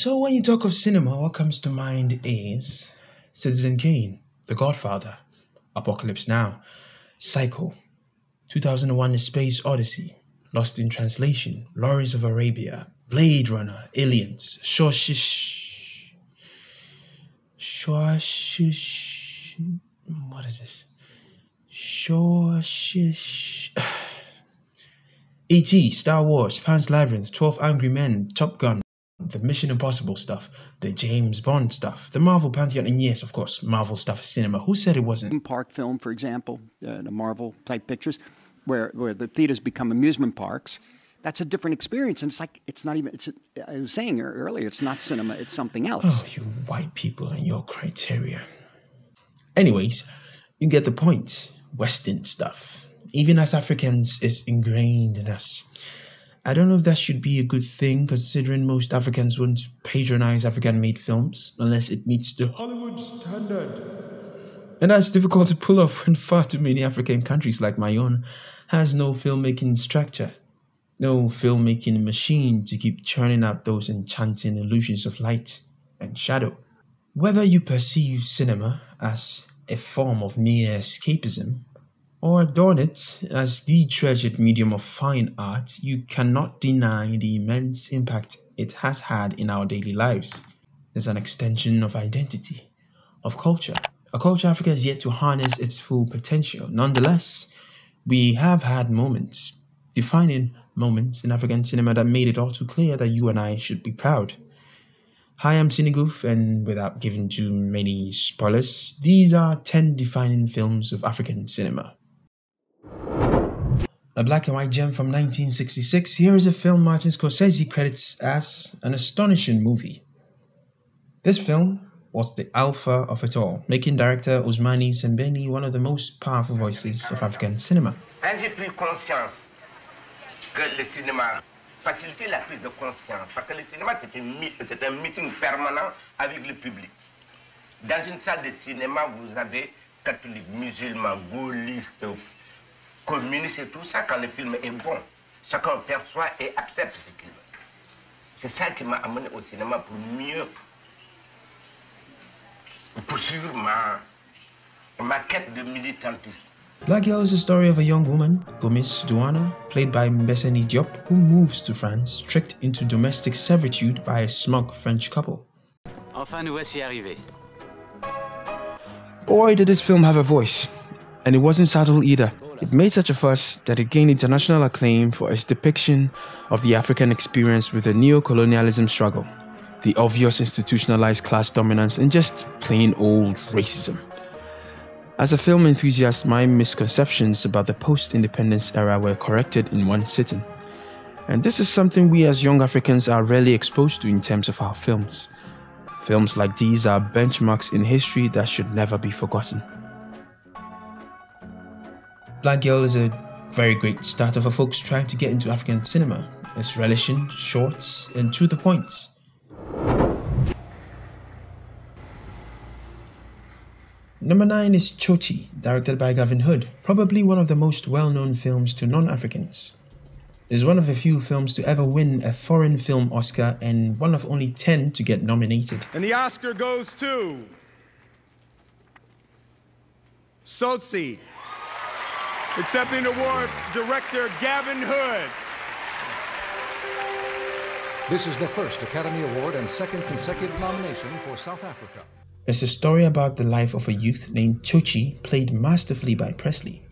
So when you talk of cinema, what comes to mind is Citizen Kane, The Godfather, Apocalypse Now, Psycho, 2001 A Space Odyssey, Lost in Translation, Lawrence of Arabia, Blade Runner, Aliens, Shawshish, Shawshish, what is this? Shawshish. E.T., Star Wars, Pan's Labyrinth, 12 Angry Men, Top Gun, the Mission Impossible stuff, the James Bond stuff, the Marvel Pantheon, and yes, of course, Marvel stuff is cinema. Who said it wasn't? Park film, for example, uh, the Marvel type pictures, where, where the theaters become amusement parks. That's a different experience, and it's like it's not even. It's I was saying earlier, it's not cinema; it's something else. Oh, you white people and your criteria. Anyways, you get the point. Western stuff, even as Africans, is ingrained in us. I don't know if that should be a good thing, considering most Africans wouldn't patronize African made films unless it meets the Hollywood standard. And that's difficult to pull off when far too many African countries like my own has no filmmaking structure, no filmmaking machine to keep churning out those enchanting illusions of light and shadow. Whether you perceive cinema as a form of mere escapism or adorn it as the treasured medium of fine art, you cannot deny the immense impact it has had in our daily lives. It's an extension of identity, of culture, a culture Africa has yet to harness its full potential. Nonetheless, we have had moments, defining moments in African cinema that made it all too clear that you and I should be proud. Hi, I'm Cinegoof, and without giving too many spoilers, these are 10 defining films of African cinema. A black and white gem from 1966, here is a film Martin Scorsese credits as an astonishing movie. This film was the alpha of it all, making director Ousmane Sembène one of the most powerful voices of African cinema. j'ai pris conscience que le cinéma facilitait la prise de conscience, parce que le cinéma c'est un meeting permanent avec le public. Dans une salle de cinéma, vous avez catholiques, musulmans, gaullistes, communiste et tout ça, quand le film est bon, chacun perçoit et accepte ce qu'il veut. C'est ça qui m'a amené au cinéma pour mieux poursuivre ma, ma quête de militantisme. Black Girl is the story of a young woman, Gomis Diouana, played by Mbissine Diop, who moves to France, tricked into domestic servitude by a smug French couple. Enfin, nous voici arrivés. Boy, did this film have a voice. And it wasn't subtle either. It made such a fuss that it gained international acclaim for its depiction of the African experience with the neo-colonialism struggle, the obvious institutionalized class dominance, and just plain old racism. As a film enthusiast, my misconceptions about the post-independence era were corrected in one sitting. And this is something we as young Africans are rarely exposed to in terms of our films. Films like these are benchmarks in history that should never be forgotten. Black Girl is a very great starter for folks trying to get into African cinema. It's relishing, short, and to the point. Number 9 is Tsotsi, directed by Gavin Hood, probably one of the most well-known films to non-Africans. It's one of the few films to ever win a foreign film Oscar and one of only 10 to get nominated. And the Oscar goes to... Tsotsi. Accepting the award, director Gavin Hood. This is the first Academy Award and second consecutive nomination for South Africa. It's a story about the life of a youth named Tsotsi, played masterfully by Presley.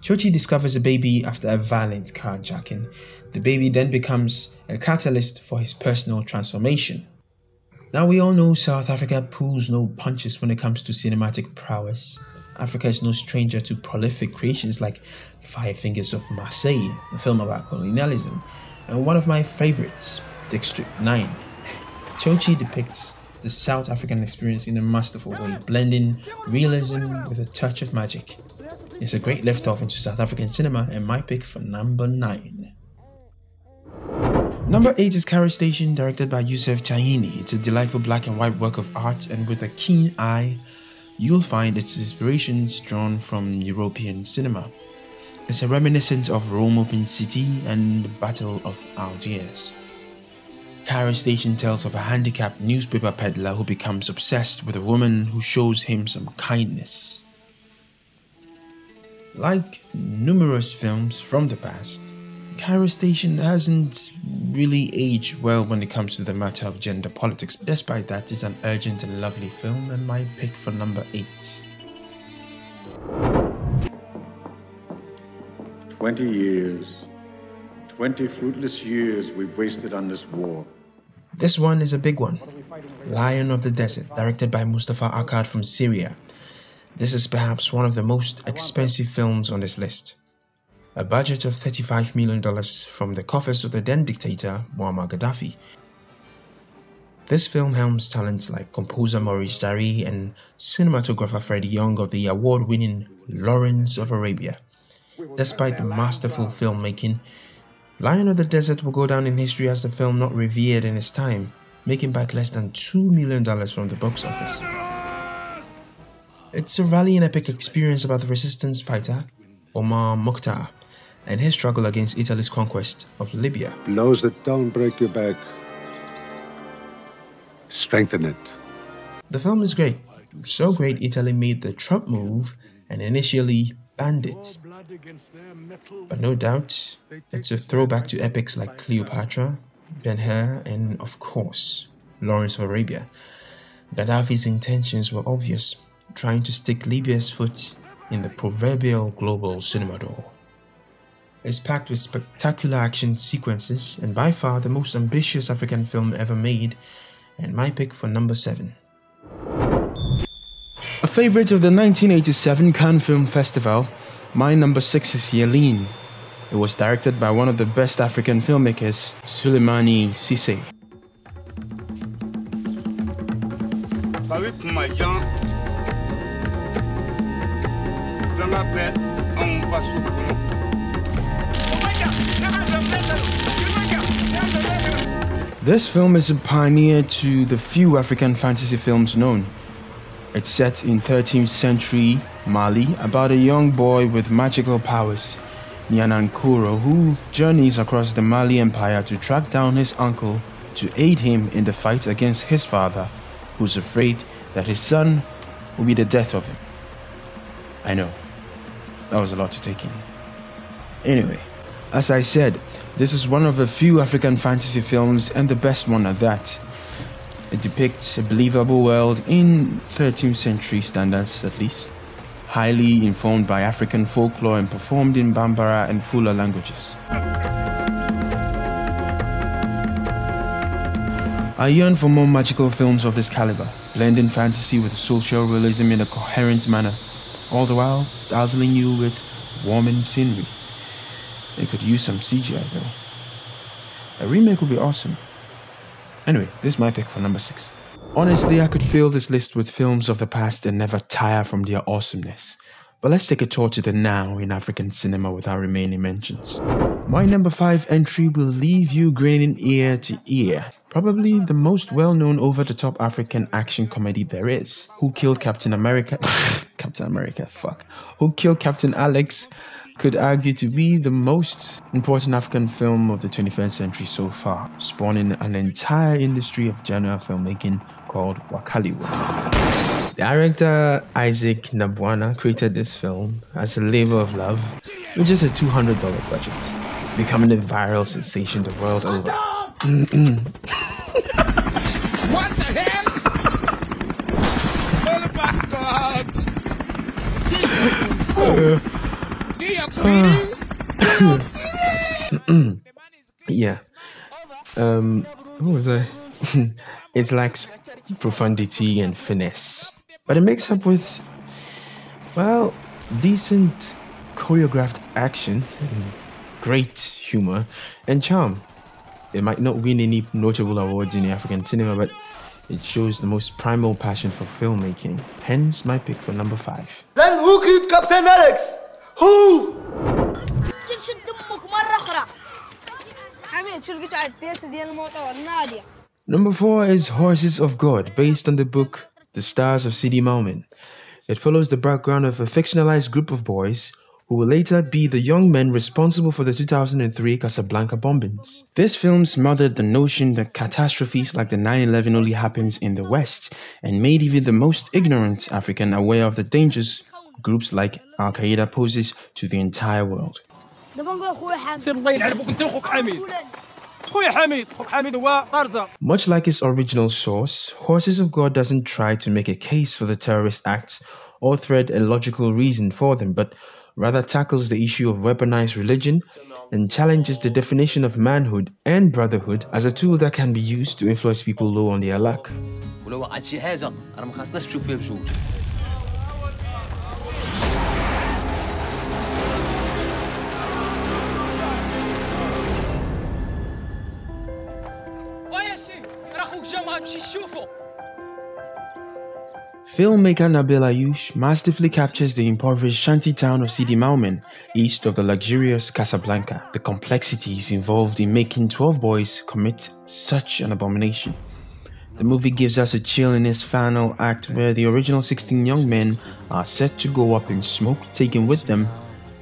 Tsotsi discovers a baby after a violent carjacking. The baby then becomes a catalyst for his personal transformation. Now we all know South Africa pulls no punches when it comes to cinematic prowess. Africa is no stranger to prolific creations like Five Fingers of Marseille, a film about colonialism, and one of my favorites, District 9. Tsotsi depicts the South African experience in a masterful way, blending realism with a touch of magic. It's a great liftoff into South African cinema and my pick for number 9. Number 8 is Cairo Station, directed by Youssef Chahine. It's a delightful black and white work of art and with a keen eye you'll find its inspirations drawn from European cinema. It's a reminiscent of Rome Open City and the Battle of Algiers. Cairo Station tells of a handicapped newspaper peddler who becomes obsessed with a woman who shows him some kindness. Like numerous films from the past, Cairo Station hasn't really aged well when it comes to the matter of gender politics. Despite that, it's an urgent and lovely film and my pick for number 8. 20 years. 20 fruitless years we've wasted on this war. This one is a big one. Lion of the Desert, directed by Mustafa Akkad from Syria. This is perhaps one of the most expensive films on this list. A budget of $35 million from the coffers of the then dictator Muammar Gaddafi. This film helms talents like composer Maurice Jarre and cinematographer Freddie Young of the award-winning Lawrence of Arabia. Despite the masterful filmmaking, Lion of the Desert will go down in history as the film not revered in its time, making back less than $2 million from the box office. It's a rallying epic experience about the resistance fighter, Omar Mukhtar, and his struggle against Italy's conquest of Libya. Blows that don't break your back. Strengthen it. The film is great, so great Italy made the Trump move and initially banned it. But no doubt, it's a throwback to epics like Cleopatra, Ben Hur, and of course, Lawrence of Arabia. Gaddafi's intentions were obvious, trying to stick Libya's foot in the proverbial global cinema door. It's packed with spectacular action sequences and by far the most ambitious African film ever made, and my pick for number 7. A favorite of the 1987 Cannes Film Festival, my number 6 is Yeelen. It was directed by one of the best African filmmakers, Souleymane Cissé. This film is a pioneer to the few African fantasy films known. It's set in 13th century Mali about a young boy with magical powers, Nyankoro, who journeys across the Mali Empire to track down his uncle to aid him in the fight against his father, who's afraid that his son will be the death of him. I know, that was a lot to take in. Anyway, as I said, this is one of a few African fantasy films and the best one at that. It depicts a believable world in 13th century standards at least, highly informed by African folklore and performed in Bambara and Fula languages. I yearn for more magical films of this caliber, blending fantasy with social realism in a coherent manner, all the while dazzling you with warming scenery. They could use some CGI though. A remake would be awesome. Anyway, this is my pick for number 6. Honestly, I could fill this list with films of the past and never tire from their awesomeness. But let's take a tour to the now in African cinema with our remaining mentions. My number 5 entry will leave you grinning ear to ear. Probably the most well known over the top African action comedy there is. Who Killed Captain America? Captain America, fuck. Who Killed Captain Alex? Could argue to be the most important African film of the 21st century so far, spawning an entire industry of genre filmmaking called Wakaliwood. Director Isaac Nabwana created this film as a labor of love with just a $200 budget, becoming a viral sensation the world over. what the hell? Holy bastard! Jesus! Uh, New York City. New York City. yeah. Um, what was I? it's like profundity and finesse, but it makes up with, well, decent choreographed action, great humor, and charm. It might not win any notable awards in the African cinema, but it shows the most primal passion for filmmaking. Hence, my pick for number five. Then who killed Captain Alex? Who? Number four is Horses of God, based on the book The Stars of Sidi Moumen. It follows the background of a fictionalized group of boys who will later be the young men responsible for the 2003 Casablanca bombings. This film smothered the notion that catastrophes like the 9-11 only happens in the West and made even the most ignorant African aware of the dangers groups like Al-Qaeda poses to the entire world. Much like its original source, Horses of God doesn't try to make a case for the terrorist acts or thread a logical reason for them, but rather tackles the issue of weaponized religion and challenges the definition of manhood and brotherhood as a tool that can be used to influence people low on their luck. Filmmaker Nabil Ayouch masterfully captures the impoverished shanty town of Sidi Moumen, east of the luxurious Casablanca, the complexities involved in making 12 boys commit such an abomination. The movie gives us a chill in its final act where the original 16 young men are set to go up in smoke, taking with them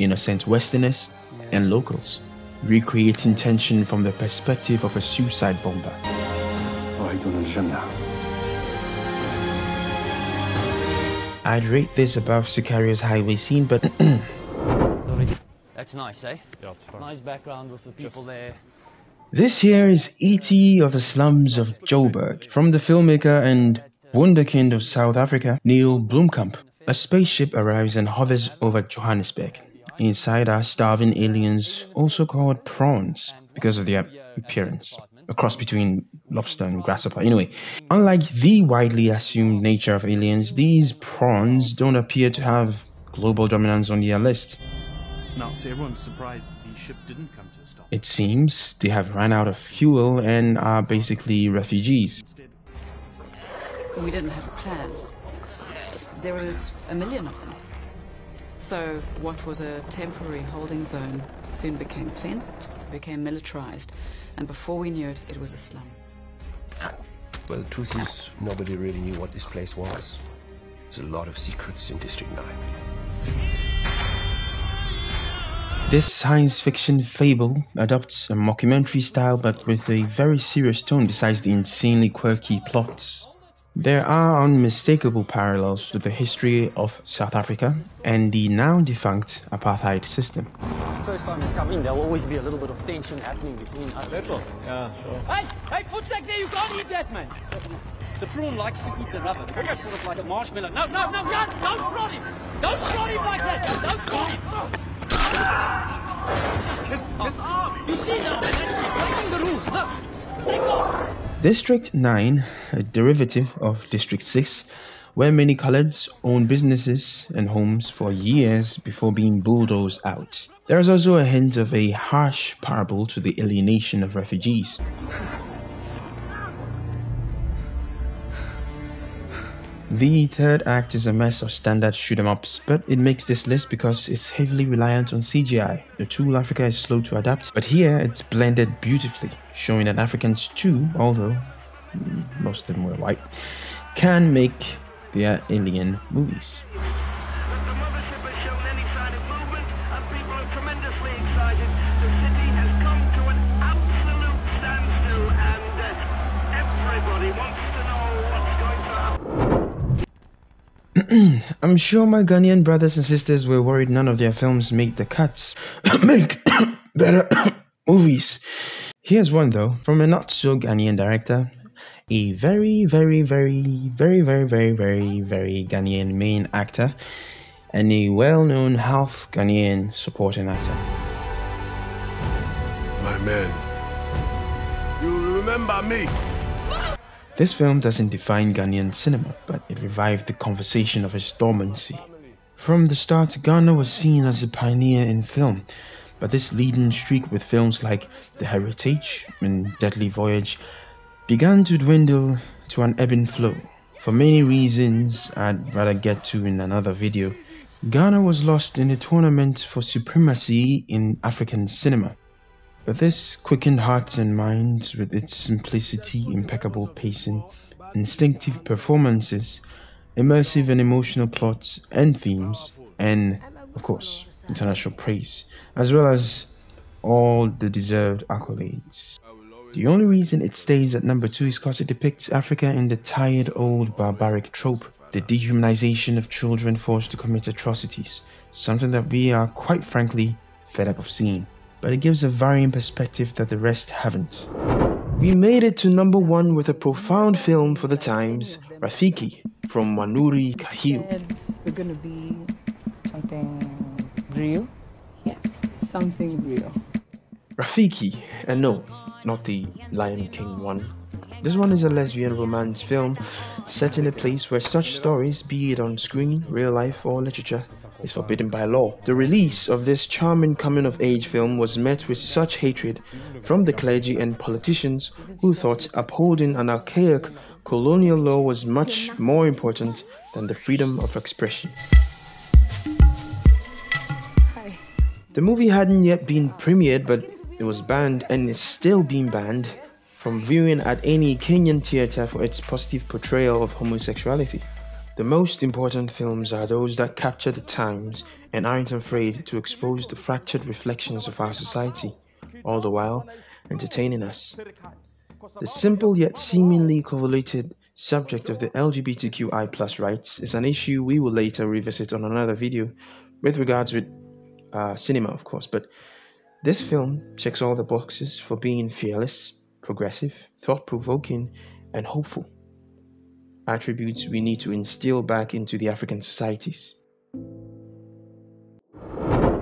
innocent Westerners and locals, recreating tension from the perspective of a suicide bomber. I'd rate this above Sicarios highway scene, but That's nice, eh? Nice background with the people there. this here is E.T. of the slums of Joburg from the filmmaker and wunderkind of South Africa, Neil Blomkamp. A spaceship arrives and hovers over Johannesburg. Inside are starving aliens, also called prawns because of their appearance. A cross between lobster and grasshopper. Anyway, unlike the widely assumed nature of aliens, these prawns don't appear to have global dominance on their list. Now, to everyone's surprise, the ship didn't come to a stop. It seems they have run out of fuel and are basically refugees. We didn't have a plan. There was a million of them. So what was a temporary holding zone soon became fenced, became militarized, and before we knew it, it was a slum. Well, the truth is, nobody really knew what this place was. There's a lot of secrets in District 9. This science fiction fable adopts a mockumentary style but with a very serious tone besides the insanely quirky plots. There are unmistakable parallels to the history of South Africa and the now defunct apartheid system. First time you come in, there'll always be a little bit of tension happening between us. Yeah, sure. Hey, hey, footsack there, you can't eat that, man. The prawn likes to eat the rubber. It's sort of like a marshmallow. No, no, no, no, don't prod him. Don't prod him like that. Don't prod him. Kiss, kiss. You see now, man, that's breaking the rules. Look, let go. District 9, a derivative of District 6, where many coloreds owned businesses and homes for years before being bulldozed out. There is also a hint of a harsh parable to the alienation of refugees. The third act is a mess of standard shoot 'em ups, but it makes this list because it's heavily reliant on CGI. The tool Africa is slow to adapt, but here it's blended beautifully, showing that Africans too, although most of them were white, can make their alien movies. I'm sure my Ghanaian brothers and sisters were worried none of their films make the cuts. make better movies. Here's one though, from a not so Ghanaian director. A very, very, very, very, very, very, very, very Ghanaian main actor and a well known half Ghanaian supporting actor. My man. You remember me? This film doesn't define Ghanaian cinema, but it revived the conversation of its dormancy. From the start, Ghana was seen as a pioneer in film, but this leading streak with films like The Heritage and Deadly Voyage began to dwindle to an ebb and flow. For many reasons I'd rather get to in another video, Ghana was lost in a tournament for supremacy in African cinema. But this quickened hearts and minds with its simplicity, impeccable pacing, instinctive performances, immersive and emotional plots and themes, and of course, international praise, as well as all the deserved accolades. The only reason it stays at number two is because it depicts Africa in the tired old barbaric trope, the dehumanization of children forced to commit atrocities, something that we are quite frankly fed up of seeing. But it gives a varying perspective that the rest haven't. We made it to number one with a profound film for the times, Rafiki, from Wanuri Kahiu. We're gonna be something real. Yes, something real. Rafiki, and no, not the Lion King one. This one is a lesbian romance film set in a place where such stories, be it on screen, real life, or literature, is forbidden by law. The release of this charming coming of age film was met with such hatred from the clergy and politicians who thought upholding an archaic colonial law was much more important than the freedom of expression. Hi. The movie hadn't yet been premiered, but it was banned and is still being banned from viewing at any Kenyan theatre for its positive portrayal of homosexuality. The most important films are those that capture the times and aren't afraid to expose the fractured reflections of our society, all the while entertaining us. The simple yet seemingly correlated subject of the LGBTQI plus rights is an issue we will later revisit on another video with regards with uh, cinema, of course, but this film checks all the boxes for being fearless, progressive, thought provoking, and hopeful. Attributes we need to instill back into the African societies.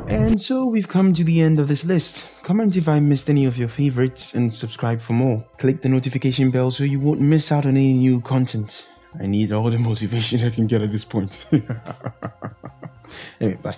And so we've come to the end of this list. Comment if I missed any of your favorites and subscribe for more. Click the notification bell so you won't miss out on any new content. I need all the motivation I can get at this point. anyway, bye.